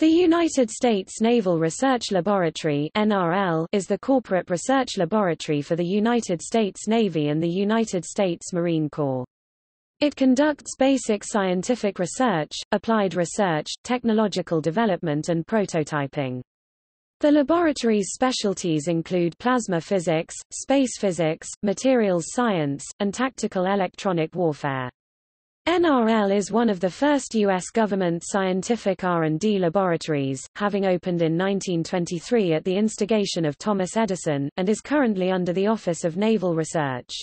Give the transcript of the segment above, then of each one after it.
The United States Naval Research Laboratory NRL is the corporate research laboratory for the United States Navy and the United States Marine Corps. It conducts basic scientific research, applied research, technological development and prototyping. The laboratory's specialties include plasma physics, space physics, materials science, and tactical electronic warfare. NRL is one of the first U.S. government scientific R&D laboratories, having opened in 1923 at the instigation of Thomas Edison, and is currently under the Office of Naval Research.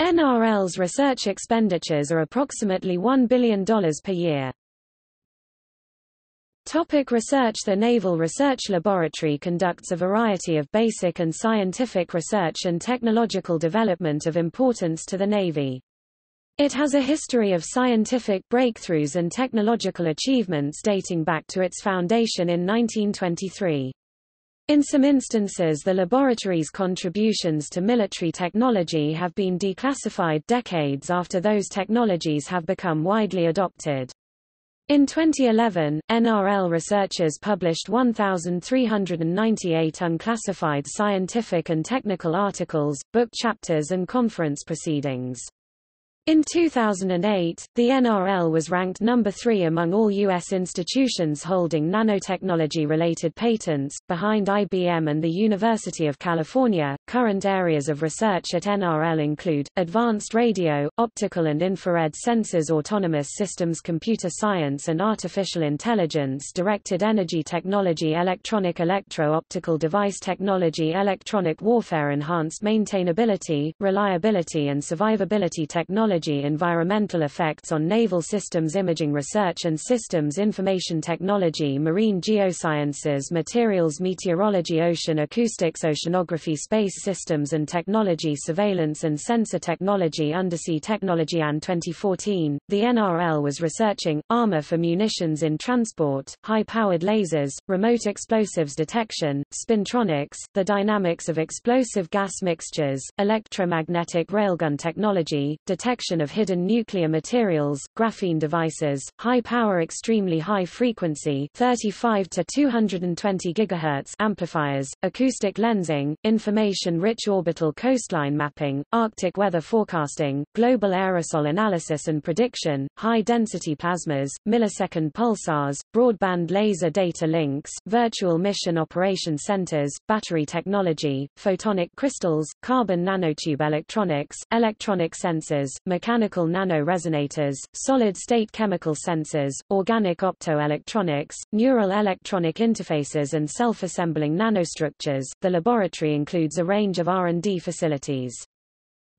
NRL's research expenditures are approximately $1 billion per year. Topic research The Naval Research Laboratory conducts a variety of basic and scientific research and technological development of importance to the Navy. It has a history of scientific breakthroughs and technological achievements dating back to its foundation in 1923. In some instances the laboratory's contributions to military technology have been declassified decades after those technologies have become widely adopted. In 2011, NRL researchers published 1,398 unclassified scientific and technical articles, book chapters and conference proceedings. In 2008, the NRL was ranked number three among all U.S. institutions holding nanotechnology-related patents, behind IBM and the University of California. Current areas of research at NRL include, advanced radio, optical and infrared sensors autonomous systems computer science and artificial intelligence directed energy technology electronic electro-optical device technology electronic warfare enhanced maintainability, reliability and survivability technology technology environmental effects on naval systems imaging research and systems information technology marine geosciences materials meteorology ocean acoustics oceanography space systems and technology surveillance and sensor technology undersea technology and 2014, the NRL was researching, armor for munitions in transport, high-powered lasers, remote explosives detection, spintronics, the dynamics of explosive gas mixtures, electromagnetic railgun technology, detection detection of hidden nuclear materials, graphene devices, high-power extremely high frequency 35 to 220 GHz amplifiers, acoustic lensing, information-rich orbital coastline mapping, Arctic weather forecasting, global aerosol analysis and prediction, high-density plasmas, millisecond pulsars, broadband laser data links, virtual mission operation centers, battery technology, photonic crystals, carbon nanotube electronics, electronic sensors, mechanical nanoresonators, solid-state chemical sensors, organic optoelectronics, neural electronic interfaces and self-assembling nanostructures. The laboratory includes a range of R&D facilities.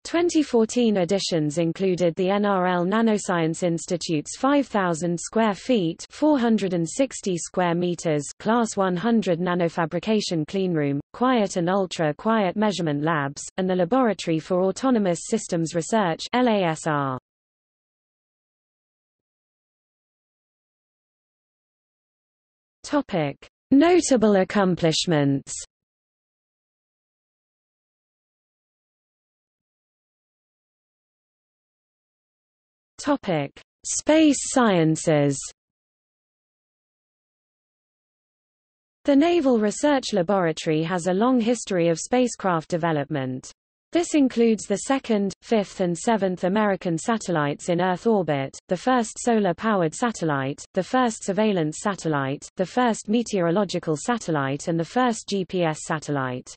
2014 editions included the NRL Nanoscience Institute's 5,000 square feet 460 square meters Class 100 nanofabrication cleanroom, quiet and ultra-quiet measurement labs, and the Laboratory for Autonomous Systems Research LASR. Topic. Notable accomplishments Topic: Space sciences. The Naval Research Laboratory has a long history of spacecraft development. This includes the second, fifth and seventh American satellites in Earth orbit, the first solar-powered satellite, the first surveillance satellite, the first meteorological satellite and the first GPS satellite.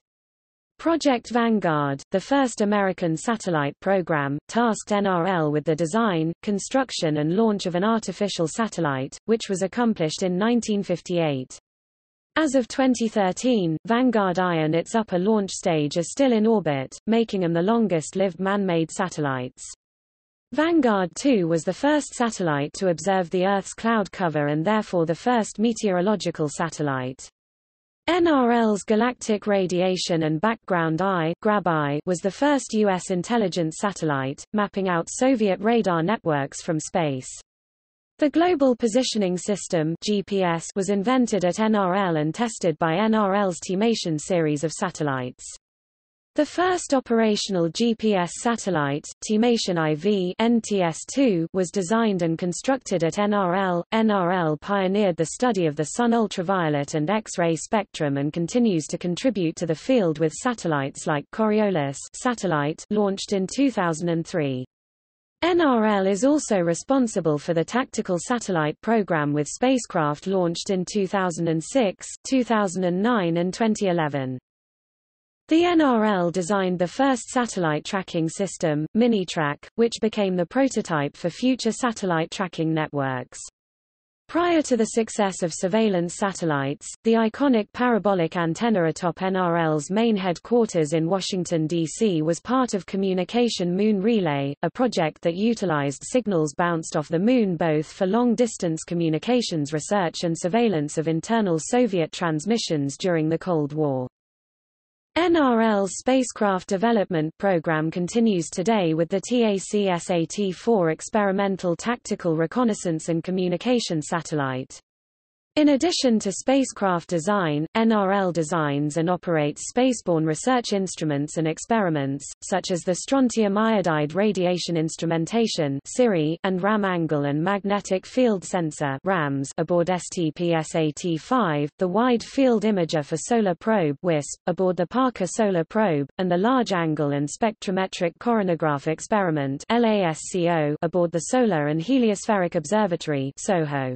Project Vanguard, the first American satellite program, tasked NRL with the design, construction and launch of an artificial satellite, which was accomplished in 1958. As of 2013, Vanguard I and its upper launch stage are still in orbit, making them the longest-lived man-made satellites. Vanguard 2 was the first satellite to observe the Earth's cloud cover and therefore the first meteorological satellite. NRL's Galactic Radiation and Background Eye was the first U.S. intelligence satellite, mapping out Soviet radar networks from space. The Global Positioning System GPS was invented at NRL and tested by NRL's Timation series of satellites. The first operational GPS satellite, Timation IV NTS-2, was designed and constructed at NRL. NRL pioneered the study of the Sun ultraviolet and X-ray spectrum and continues to contribute to the field with satellites like Coriolis satellite launched in 2003. NRL is also responsible for the tactical satellite program with spacecraft launched in 2006, 2009 and 2011. The NRL designed the first satellite tracking system, Minitrack, which became the prototype for future satellite tracking networks. Prior to the success of surveillance satellites, the iconic parabolic antenna atop NRL's main headquarters in Washington, D.C. was part of Communication Moon Relay, a project that utilized signals bounced off the Moon both for long-distance communications research and surveillance of internal Soviet transmissions during the Cold War. NRL's spacecraft development program continues today with the TACSAT-4 experimental tactical reconnaissance and communication satellite. In addition to spacecraft design, NRL designs and operates spaceborne research instruments and experiments, such as the Strontium Iodide Radiation Instrumentation and Ram Angle and Magnetic Field Sensor aboard STPSAT-5, the Wide Field Imager for Solar Probe aboard the Parker Solar Probe, and the Large Angle and Spectrometric Coronagraph Experiment aboard the Solar and Heliospheric Observatory SOHO.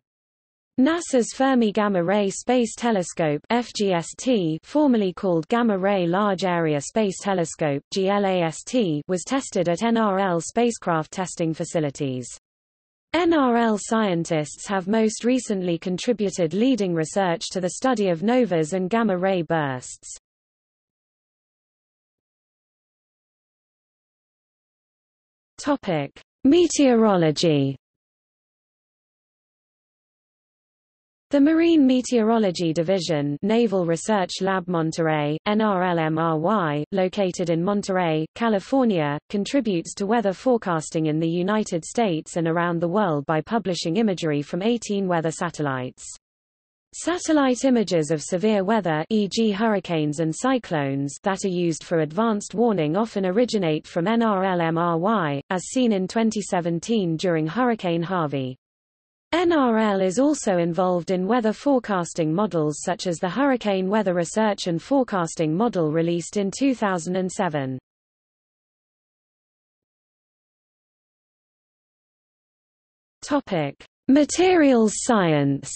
NASA's Fermi Gamma Ray Space Telescope FGST, formerly called Gamma Ray Large Area Space Telescope GLAST, was tested at NRL spacecraft testing facilities. NRL scientists have most recently contributed leading research to the study of novas and gamma ray bursts. Topic: Meteorology The Marine Meteorology Division Naval Research Lab Monterey, NRLMRY, located in Monterey, California, contributes to weather forecasting in the United States and around the world by publishing imagery from 18 weather satellites. Satellite images of severe weather e.g. hurricanes and cyclones that are used for advanced warning often originate from NRLMRY, as seen in 2017 during Hurricane Harvey. NRL is also involved in weather forecasting models such as the Hurricane Weather Research and Forecasting Model released in 2007. Topic: Materials science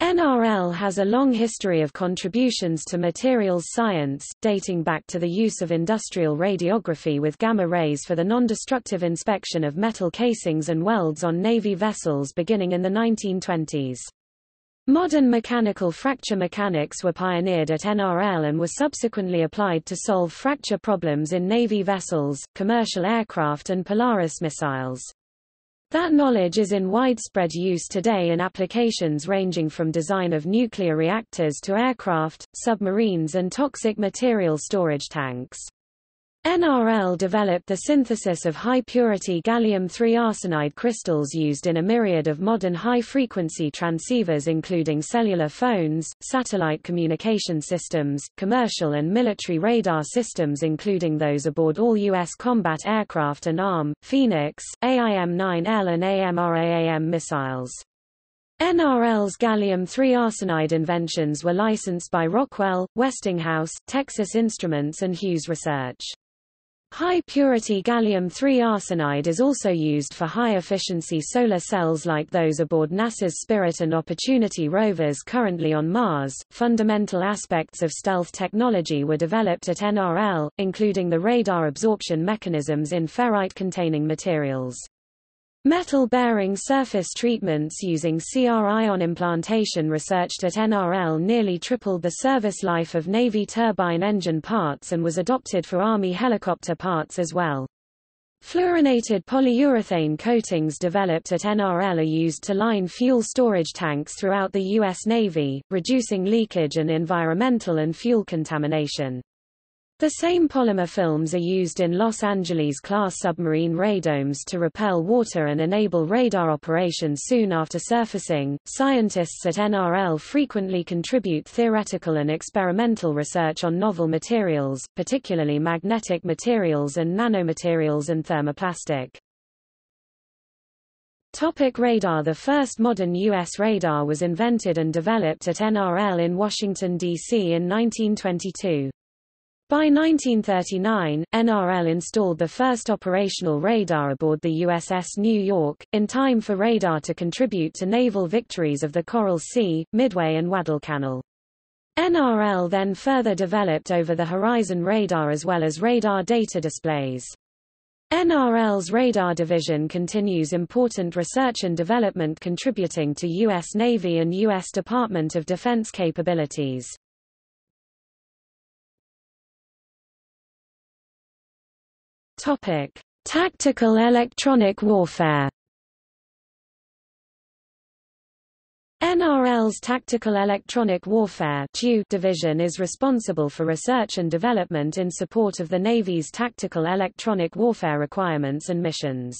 NRL has a long history of contributions to materials science, dating back to the use of industrial radiography with gamma rays for the non-destructive inspection of metal casings and welds on Navy vessels beginning in the 1920s. Modern mechanical fracture mechanics were pioneered at NRL and were subsequently applied to solve fracture problems in Navy vessels, commercial aircraft and Polaris missiles. That knowledge is in widespread use today in applications ranging from design of nuclear reactors to aircraft, submarines and toxic material storage tanks. NRL developed the synthesis of high-purity gallium-3 arsenide crystals used in a myriad of modern high-frequency transceivers including cellular phones, satellite communication systems, commercial and military radar systems including those aboard all U.S. combat aircraft and ARM, Phoenix, AIM-9L and AMRAAM missiles. NRL's gallium-3 arsenide inventions were licensed by Rockwell, Westinghouse, Texas Instruments and Hughes Research. High-purity gallium-3 arsenide is also used for high-efficiency solar cells like those aboard NASA's Spirit and Opportunity rovers currently on Mars. Fundamental aspects of stealth technology were developed at NRL, including the radar absorption mechanisms in ferrite-containing materials. Metal-bearing surface treatments using CR-ion implantation researched at NRL nearly tripled the service life of Navy turbine engine parts and was adopted for Army helicopter parts as well. Fluorinated polyurethane coatings developed at NRL are used to line fuel storage tanks throughout the U.S. Navy, reducing leakage and environmental and fuel contamination. The same polymer films are used in Los Angeles-class submarine radomes to repel water and enable radar operation soon after surfacing. Scientists at NRL frequently contribute theoretical and experimental research on novel materials, particularly magnetic materials and nanomaterials and thermoplastic. Topic radar The first modern U.S. radar was invented and developed at NRL in Washington, D.C. in 1922. By 1939, NRL installed the first operational radar aboard the USS New York, in time for radar to contribute to naval victories of the Coral Sea, Midway and Guadalcanal. NRL then further developed over-the-horizon radar as well as radar data displays. NRL's radar division continues important research and development contributing to U.S. Navy and U.S. Department of Defense capabilities. Topic: Tactical electronic warfare. NRL's Tactical Electronic Warfare division is responsible for research and development in support of the Navy's tactical electronic warfare requirements and missions.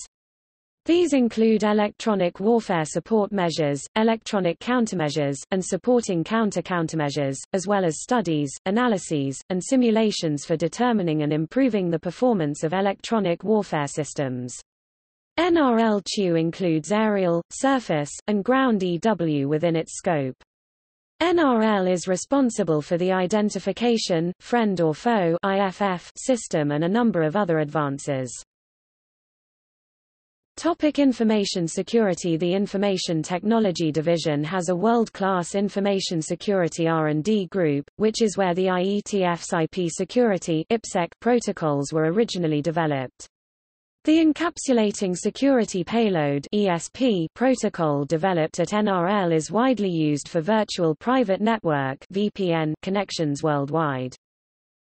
These include electronic warfare support measures, electronic countermeasures, and supporting counter-countermeasures, as well as studies, analyses, and simulations for determining and improving the performance of electronic warfare systems. NRL-TU includes aerial, surface, and ground EW within its scope. NRL is responsible for the identification, friend or foe IFF system and a number of other advances. Topic information security The Information Technology Division has a world-class information security R&D group, which is where the IETF's IP security IPsec protocols were originally developed. The Encapsulating Security Payload ESP protocol developed at NRL is widely used for virtual private network VPN connections worldwide.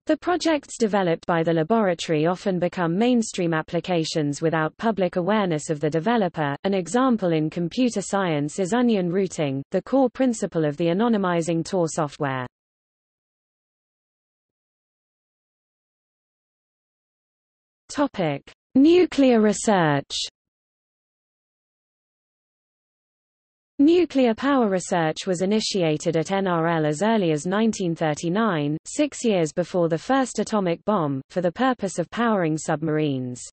The projects developed by the laboratory often become mainstream applications without public awareness of the developer. An example in computer science is onion routing, the core principle of the anonymizing Tor software. Topic: Nuclear research. Nuclear power research was initiated at NRL as early as 1939, six years before the first atomic bomb, for the purpose of powering submarines.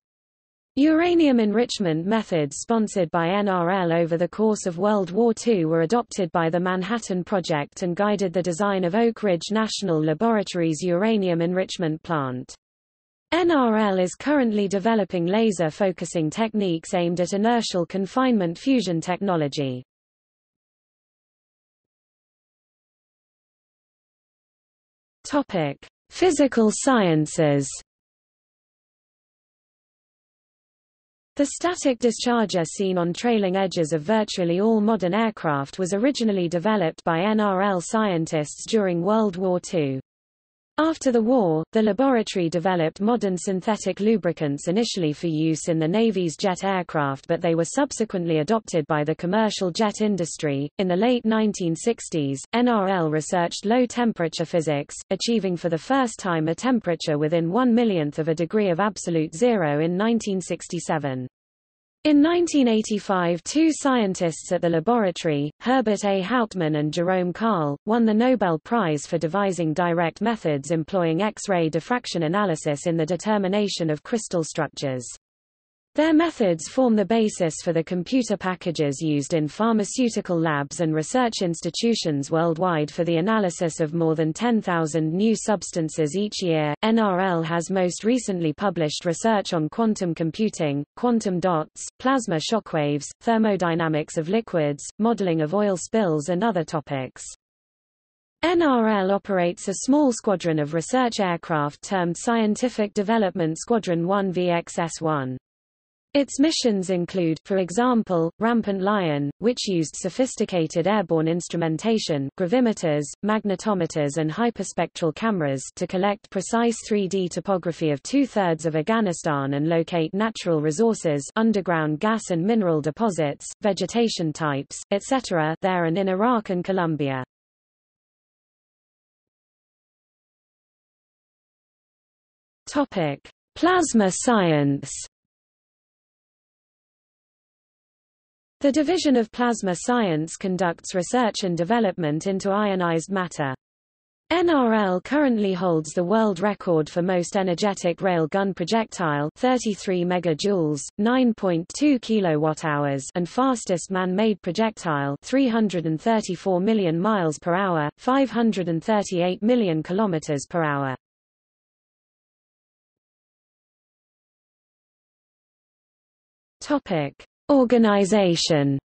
Uranium enrichment methods sponsored by NRL over the course of World War II were adopted by the Manhattan Project and guided the design of Oak Ridge National Laboratory's uranium enrichment plant. NRL is currently developing laser focusing techniques aimed at inertial confinement fusion technology. Topic: Physical sciences. The static discharger seen on trailing edges of virtually all modern aircraft was originally developed by NRL scientists during World War II. After the war, the laboratory developed modern synthetic lubricants initially for use in the Navy's jet aircraft but they were subsequently adopted by the commercial jet industry. In the late 1960s, NRL researched low temperature physics, achieving for the first time a temperature within one millionth of a degree of absolute zero in 1967. In 1985 two scientists at the laboratory, Herbert A. Hauptman and Jerome Karle, won the Nobel Prize for devising direct methods employing X-ray diffraction analysis in the determination of crystal structures. Their methods form the basis for the computer packages used in pharmaceutical labs and research institutions worldwide for the analysis of more than 10,000 new substances each year. NRL has most recently published research on quantum computing, quantum dots, plasma shockwaves, thermodynamics of liquids, modeling of oil spills and other topics. NRL operates a small squadron of research aircraft termed Scientific Development Squadron 1 VXS-1. Its missions include, for example, Rampant Lion, which used sophisticated airborne instrumentation gravimeters, magnetometers and hyperspectral cameras to collect precise 3D topography of two-thirds of Afghanistan and locate natural resources underground gas and mineral deposits, vegetation types, etc. there and in Iraq and Colombia. Plasma science. The Division of Plasma Science conducts research and development into ionized matter. NRL currently holds the world record for most energetic rail gun projectile 33 megajoules, 9.2 kilowatt-hours and fastest man-made projectile 334 million miles per hour, 538 million kilometers per hour. Topic: Organization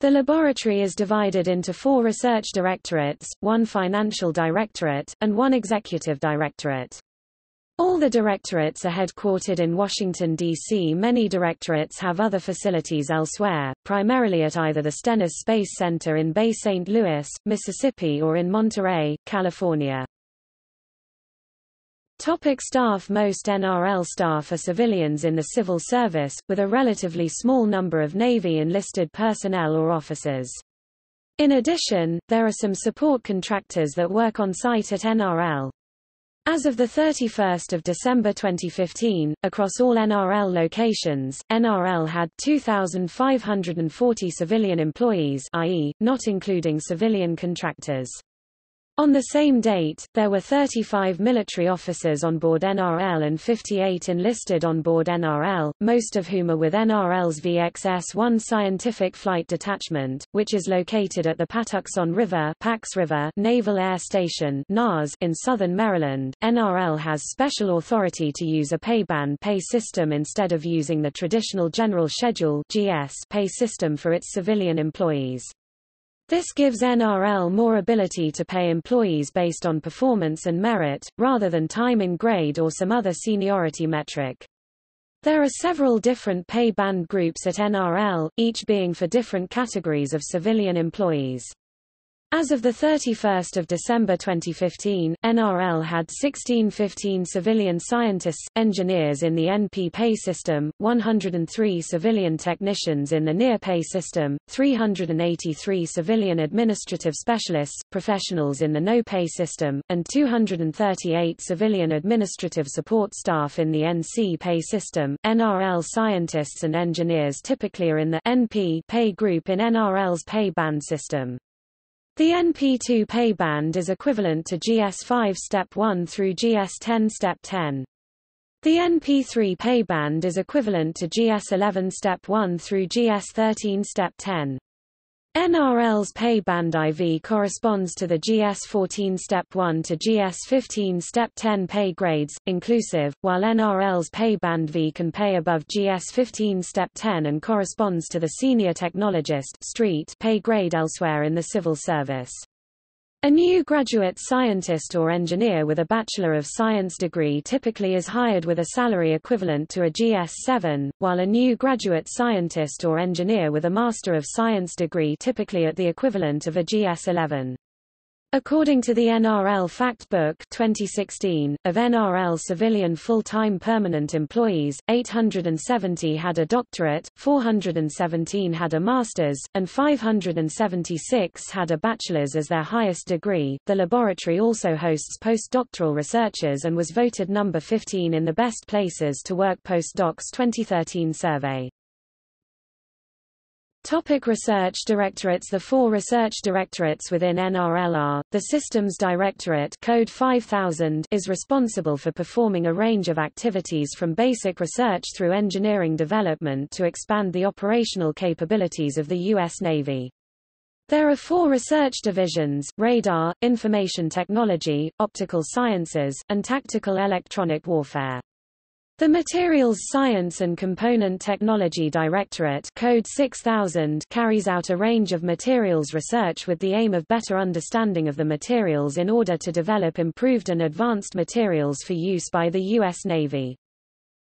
The laboratory is divided into four research directorates, one financial directorate, and one executive directorate. All the directorates are headquartered in Washington, D.C. Many directorates have other facilities elsewhere, primarily at either the Stennis Space Center in Bay St. Louis, Mississippi or in Monterey, California. Topic staff Most NRL staff are civilians in the civil service, with a relatively small number of Navy enlisted personnel or officers. In addition, there are some support contractors that work on site at NRL. As of 31 December 2015, across all NRL locations, NRL had 2,540 civilian employees i.e., not including civilian contractors. On the same date, there were 35 military officers on board NRL and 58 enlisted on board NRL, most of whom are with NRL's VXS-1 Scientific Flight Detachment, which is located at the Patuxent River, Pax River Naval Air Station NAS in southern Maryland. NRL has special authority to use a pay-band pay system instead of using the traditional General Schedule GS pay system for its civilian employees. This gives NRL more ability to pay employees based on performance and merit, rather than time in grade or some other seniority metric. There are several different pay band groups at NRL, each being for different categories of civilian employees. As of 31 December 2015, NRL had 1615 civilian scientists, engineers in the NP pay system, 103 civilian technicians in the near pay system, 383 civilian administrative specialists, professionals in the no pay system, and 238 civilian administrative support staff in the NC pay system. NRL scientists and engineers typically are in the NP pay group in NRL's pay band system. The NP2 pay band is equivalent to GS5 Step 1 through GS10 Step 10. The NP3 pay band is equivalent to GS11 Step 1 through GS13 Step 10. NRL's pay band IV corresponds to the GS14 Step 1 to GS15 Step 10 pay grades, inclusive, while NRL's pay band V can pay above GS15 Step 10 and corresponds to the Senior Technologist street pay grade elsewhere in the civil service. A new graduate scientist or engineer with a Bachelor of Science degree typically is hired with a salary equivalent to a GS-7, while a new graduate scientist or engineer with a Master of Science degree typically at the equivalent of a GS-11. According to the NRL Factbook 2016, of NRL civilian full-time permanent employees, 870 had a doctorate, 417 had a master's, and 576 had a bachelor's as their highest degree. The laboratory also hosts postdoctoral researchers and was voted number 15 in the best places to work postdocs 2013 survey. Topic research directorates The four research directorates within NRL are, the Systems Directorate Code 5000 is responsible for performing a range of activities from basic research through engineering development to expand the operational capabilities of the U.S. Navy. There are four research divisions, Radar, Information Technology, Optical Sciences, and Tactical Electronic Warfare. The Materials Science and Component Technology Directorate Code 6000 carries out a range of materials research with the aim of better understanding of the materials in order to develop improved and advanced materials for use by the U.S. Navy.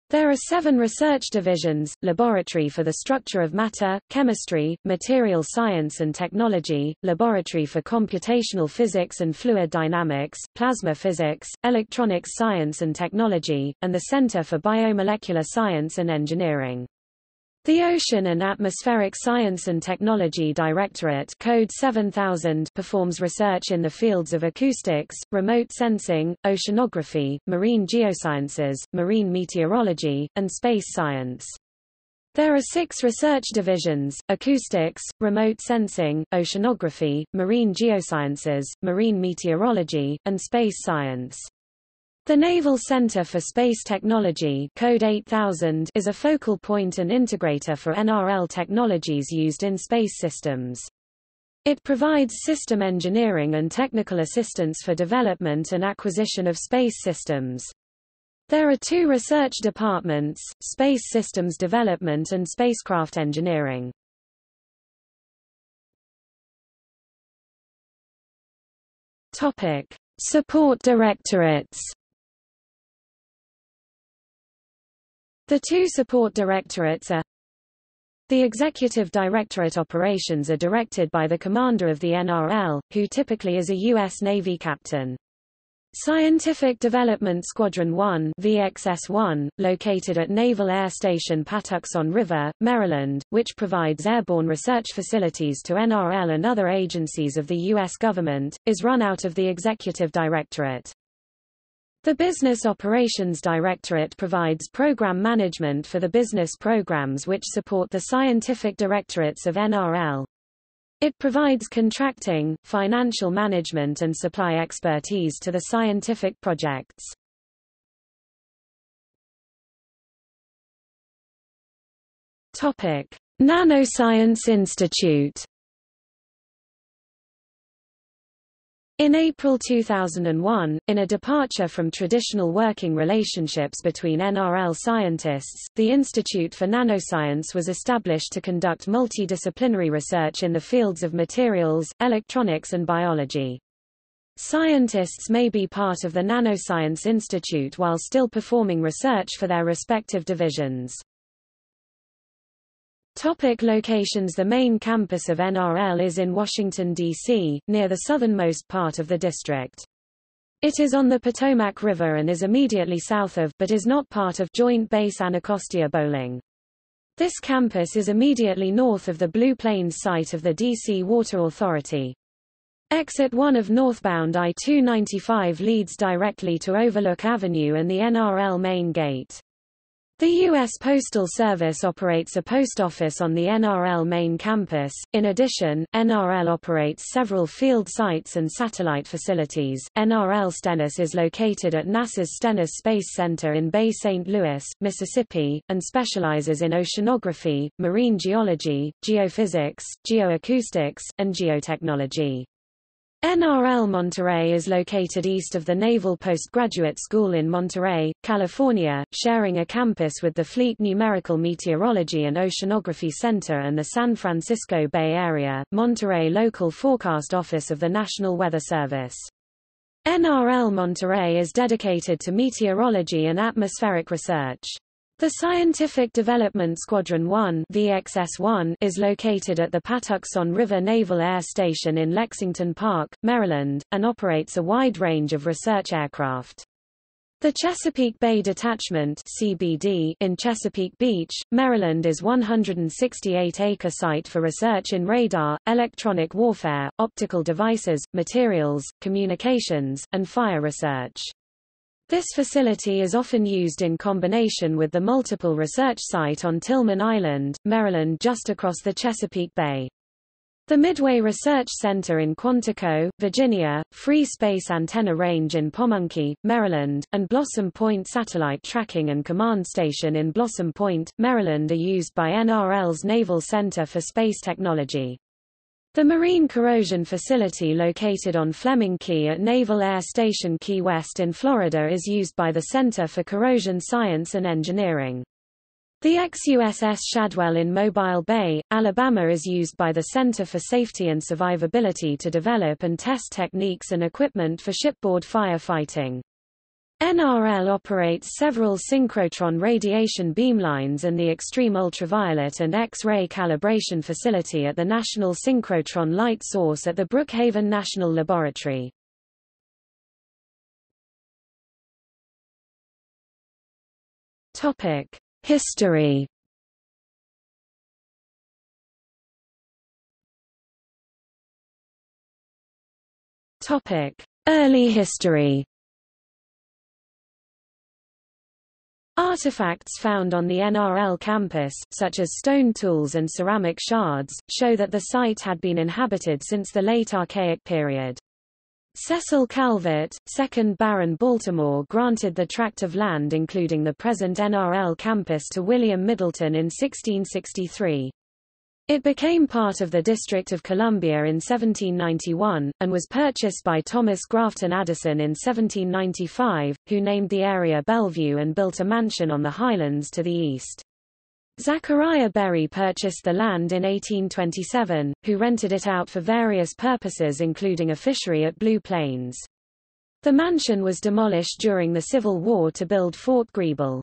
There are seven research divisions, Laboratory for the Structure of Matter, Chemistry, Material Science and Technology, Laboratory for Computational Physics and Fluid Dynamics, Plasma Physics, Electronics Science and Technology, and the Center for Biomolecular Science and Engineering. The Ocean and Atmospheric Science and Technology Directorate Code 7000 performs research in the fields of acoustics, remote sensing, oceanography, marine geosciences, marine meteorology, and space science. There are six research divisions, acoustics, remote sensing, oceanography, marine geosciences, marine meteorology, and space science. The Naval Center for Space Technology Code 8000 is a focal point and integrator for NRL technologies used in space systems. It provides system engineering and technical assistance for development and acquisition of space systems. There are two research departments, Space Systems Development and Spacecraft Engineering. Topic. Support directorates The two support directorates are the Executive Directorate operations are directed by the commander of the NRL, who typically is a U.S. Navy captain. Scientific Development Squadron 1 VXS-1, located at Naval Air Station Patuxent River, Maryland, which provides airborne research facilities to NRL and other agencies of the U.S. government, is run out of the Executive Directorate. The Business Operations Directorate provides program management for the business programs which support the scientific directorates of NRL. It provides contracting, financial management and supply expertise to the scientific projects. Topic: Nanoscience Institute In April 2001, in a departure from traditional working relationships between NRL scientists, the Institute for Nanoscience was established to conduct multidisciplinary research in the fields of materials, electronics and biology. Scientists may be part of the Nanoscience Institute while still performing research for their respective divisions. Topic locations The main campus of NRL is in Washington, D.C., near the southernmost part of the district. It is on the Potomac River and is immediately south of but is not part of Joint Base Anacostia Bolling. This campus is immediately north of the Blue Plains site of the D.C. Water Authority. Exit 1 of northbound I-295 leads directly to Overlook Avenue and the NRL main gate. The U.S. Postal Service operates a post office on the NRL main campus. In addition, NRL operates several field sites and satellite facilities. NRL Stennis is located at NASA's Stennis Space Center in Bay St. Louis, Mississippi, and specializes in oceanography, marine geology, geophysics, geoacoustics, and geotechnology. NRL Monterey is located east of the Naval Postgraduate School in Monterey, California, sharing a campus with the Fleet Numerical Meteorology and Oceanography Center and the San Francisco Bay Area, Monterey Local Forecast Office of the National Weather Service. NRL Monterey is dedicated to meteorology and atmospheric research. The Scientific Development Squadron 1 VXS-1 is located at the Patuxent River Naval Air Station in Lexington Park, Maryland, and operates a wide range of research aircraft. The Chesapeake Bay Detachment CBD in Chesapeake Beach, Maryland is 168-acre site for research in radar, electronic warfare, optical devices, materials, communications, and fire research. This facility is often used in combination with the multiple research site on Tilghman Island, Maryland just across the Chesapeake Bay. The Midway Research Center in Quantico, Virginia, Free Space Antenna Range in Pomonkey, Maryland, and Blossom Point Satellite Tracking and Command Station in Blossom Point, Maryland are used by NRL's Naval Center for Space Technology. The Marine Corrosion Facility located on Fleming Key at Naval Air Station Key West in Florida is used by the Center for Corrosion Science and Engineering. The ex-USS Shadwell in Mobile Bay, Alabama is used by the Center for Safety and Survivability to develop and test techniques and equipment for shipboard firefighting. NRL operates several synchrotron radiation beamlines and the Extreme Ultraviolet and X-ray Calibration Facility at the National Synchrotron Light Source at the Brookhaven National Laboratory. History Early history Artifacts found on the NRL campus, such as stone tools and ceramic shards, show that the site had been inhabited since the late Archaic period. Cecil Calvert, 2nd Baron Baltimore granted the tract of land including the present NRL campus to William Middleton in 1663. It became part of the District of Columbia in 1791, and was purchased by Thomas Grafton Addison in 1795, who named the area Bellevue and built a mansion on the highlands to the east. Zachariah Berry purchased the land in 1827, who rented it out for various purposes including a fishery at Blue Plains. The mansion was demolished during the Civil War to build Fort Greble.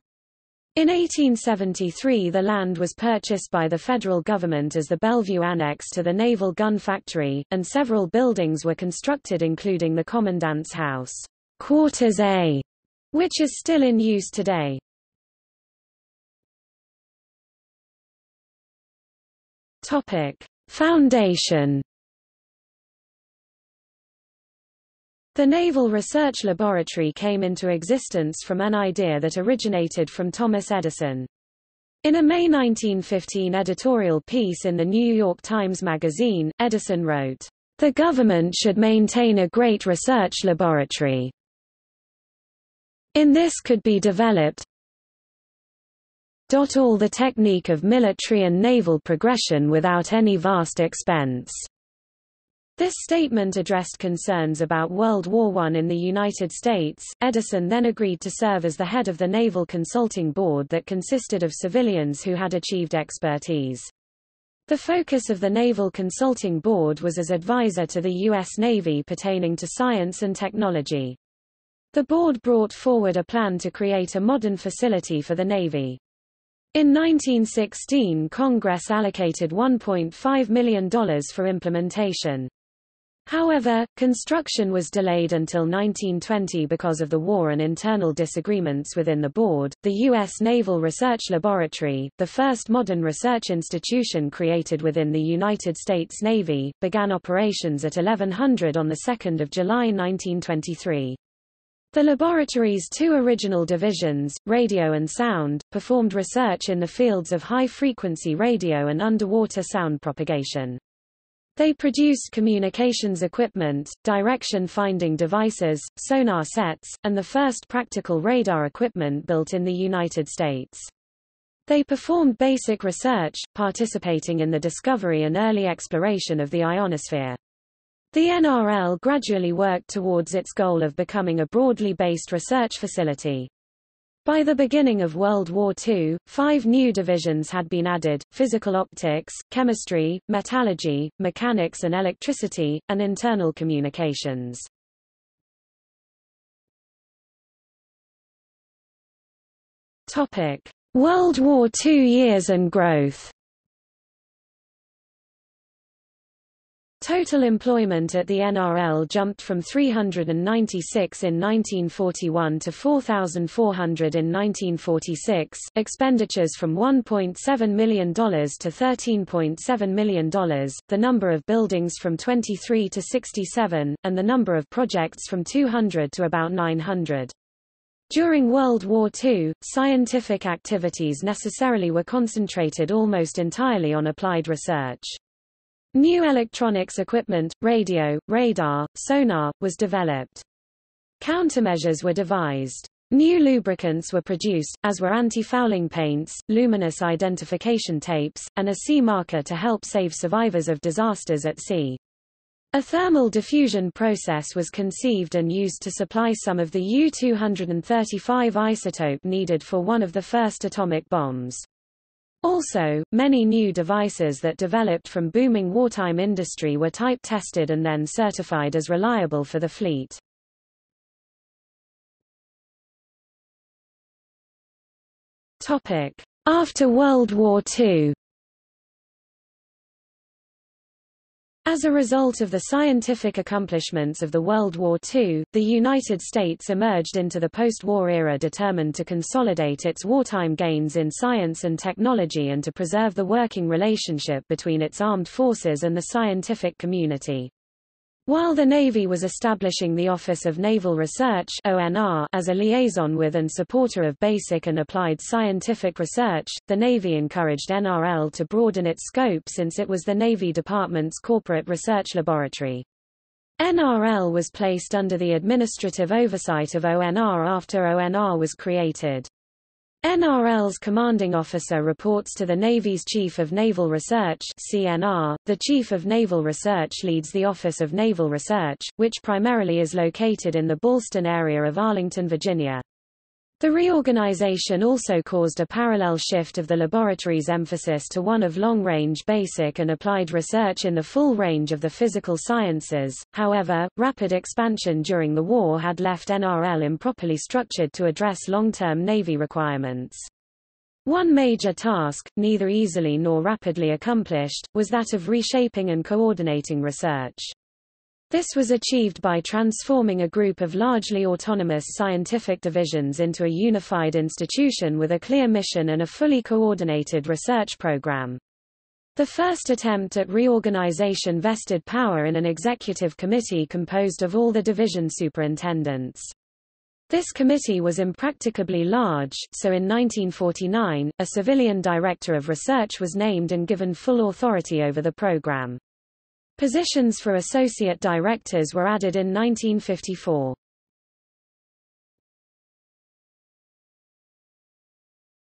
In 1873 the land was purchased by the federal government as the Bellevue Annex to the Naval Gun Factory, and several buildings were constructed including the Commandant's House, Quarters A, which is still in use today. Topic. Foundation The Naval Research Laboratory came into existence from an idea that originated from Thomas Edison. In a May 1915 editorial piece in the New York Times Magazine, Edison wrote, "...the government should maintain a great research laboratory. In this could be developed all the technique of military and naval progression without any vast expense." This statement addressed concerns about World War I in the United States. Edison then agreed to serve as the head of the Naval Consulting Board that consisted of civilians who had achieved expertise. The focus of the Naval Consulting Board was as advisor to the U.S. Navy pertaining to science and technology. The board brought forward a plan to create a modern facility for the Navy. In 1916 Congress allocated $1.5 million for implementation. However, construction was delayed until 1920 because of the war and internal disagreements within the board. The U.S. Naval Research Laboratory, the first modern research institution created within the United States Navy, began operations at 1100 on 2 July 1923. The laboratory's two original divisions, radio and sound, performed research in the fields of high-frequency radio and underwater sound propagation. They produced communications equipment, direction-finding devices, sonar sets, and the first practical radar equipment built in the United States. They performed basic research, participating in the discovery and early exploration of the ionosphere. The NRL gradually worked towards its goal of becoming a broadly based research facility. By the beginning of World War II, five new divisions had been added, physical optics, chemistry, metallurgy, mechanics and electricity, and internal communications. World War II years and growth Total employment at the NRL jumped from 396 in 1941 to 4,400 in 1946, expenditures from $1.7 million to $13.7 million, the number of buildings from 23 to 67, and the number of projects from 200 to about 900. During World War II, scientific activities necessarily were concentrated almost entirely on applied research. New electronics equipment, radio, radar, sonar, was developed. Countermeasures were devised. New lubricants were produced, as were anti-fouling paints, luminous identification tapes, and a sea marker to help save survivors of disasters at sea. A thermal diffusion process was conceived and used to supply some of the U-235 isotope needed for one of the first atomic bombs. Also, many new devices that developed from booming wartime industry were type-tested and then certified as reliable for the fleet. After World War II As a result of the scientific accomplishments of the World War II, the United States emerged into the post-war era determined to consolidate its wartime gains in science and technology and to preserve the working relationship between its armed forces and the scientific community. While the Navy was establishing the Office of Naval Research ONR as a liaison with and supporter of basic and applied scientific research, the Navy encouraged NRL to broaden its scope since it was the Navy Department's corporate research laboratory. NRL was placed under the administrative oversight of ONR after ONR was created. NRL's commanding officer reports to the Navy's Chief of Naval Research CNR. The Chief of Naval Research leads the Office of Naval Research, which primarily is located in the Ballston area of Arlington, Virginia. The reorganization also caused a parallel shift of the laboratory's emphasis to one of long-range basic and applied research in the full range of the physical sciences. However, rapid expansion during the war had left NRL improperly structured to address long-term Navy requirements. One major task, neither easily nor rapidly accomplished, was that of reshaping and coordinating research. This was achieved by transforming a group of largely autonomous scientific divisions into a unified institution with a clear mission and a fully coordinated research program. The first attempt at reorganization vested power in an executive committee composed of all the division superintendents. This committee was impracticably large, so in 1949, a civilian director of research was named and given full authority over the program. Positions for associate directors were added in 1954.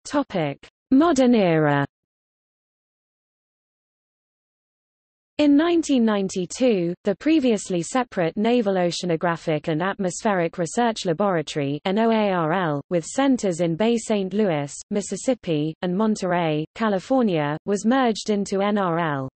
Topic: Modern era. In 1992, the previously separate Naval Oceanographic and Atmospheric Research Laboratory NOARL, with centers in Bay St. Louis, Mississippi, and Monterey, California, was merged into NRL.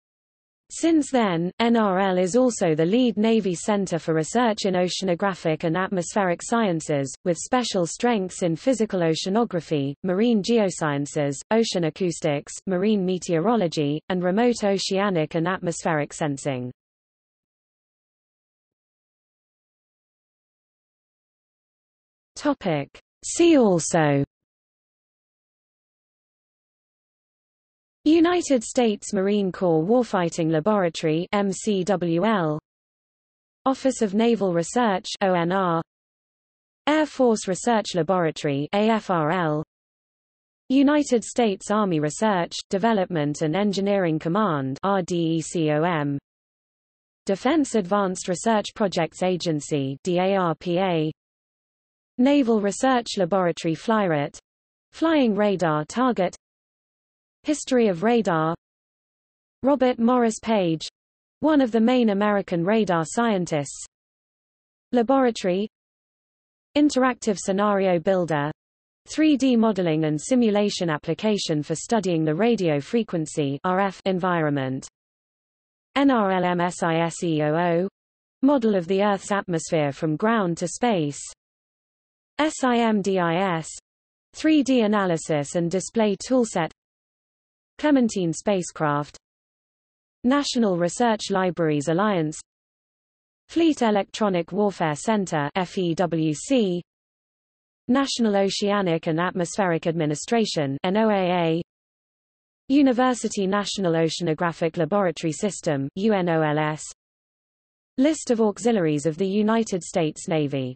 Since then, NRL is also the lead Navy center for research in oceanographic and atmospheric sciences, with special strengths in physical oceanography, marine geosciences, ocean acoustics, marine meteorology, and remote oceanic and atmospheric sensing. See also United States Marine Corps Warfighting Laboratory MCWL Office of Naval Research ONR Air Force Research Laboratory AFRL United States Army Research, Development and Engineering Command RDECOM Defense Advanced Research Projects Agency DARPA Naval Research Laboratory FLYRAT Flying Radar Target History of radar. Robert Morris Page. One of the main American radar scientists. Laboratory. Interactive Scenario Builder. 3D modeling and simulation application for studying the radio frequency RF environment. NRLMSISEOO model of the Earth's atmosphere from ground to space. SIMDIS 3D analysis and display toolset Clementine spacecraft National Research Libraries Alliance Fleet Electronic Warfare Center FEWC National Oceanic and Atmospheric Administration NOAA University National Oceanographic Laboratory System UNOLS List of auxiliaries of the United States Navy